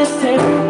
listen.